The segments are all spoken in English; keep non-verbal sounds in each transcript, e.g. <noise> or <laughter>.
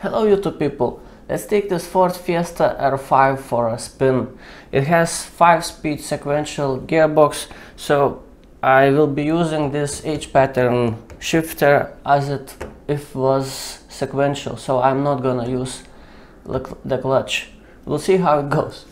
Hello YouTube people, let's take this Ford Fiesta R5 for a spin. It has 5 speed sequential gearbox, so I will be using this H pattern shifter as it if was sequential, so I'm not gonna use the clutch. We'll see how it goes.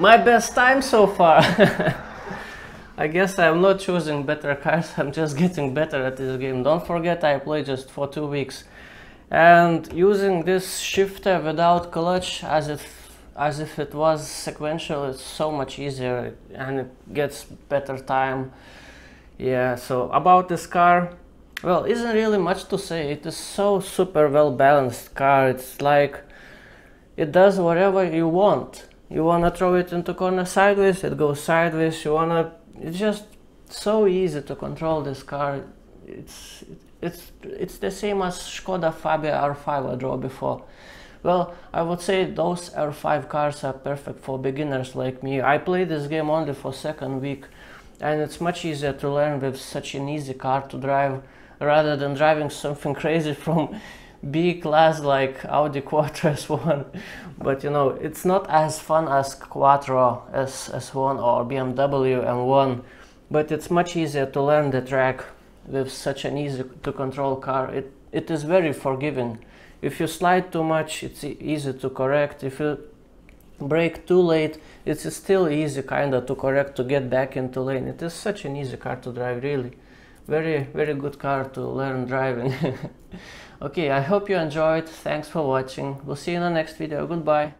My best time so far. <laughs> I guess I'm not choosing better cars, I'm just getting better at this game. Don't forget I played just for two weeks. And using this shifter without clutch as if as if it was sequential, it's so much easier and it gets better time. Yeah, so about this car, well, isn't really much to say. It is so super well balanced car. It's like it does whatever you want. You wanna throw it into corner sideways, it goes sideways. You wanna, it's just so easy to control this car. It's it's it's the same as Skoda Fabia R5 I drove before. Well, I would say those R5 cars are perfect for beginners like me. I played this game only for second week and it's much easier to learn with such an easy car to drive rather than driving something <laughs> crazy from B class like Audi Quattro <laughs> S1. But you know, it's not as fun as Quattro S S1 or BMW M1, but it's much easier to learn the track with such an easy to control car. It, it is very forgiving. If you slide too much, it's easy to correct. If you brake too late, it's still easy kinda to correct to get back into lane. It is such an easy car to drive, really. Very, very good car to learn driving. <laughs> okay, I hope you enjoyed. Thanks for watching. We'll see you in the next video. Goodbye.